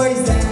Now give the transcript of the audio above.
poison.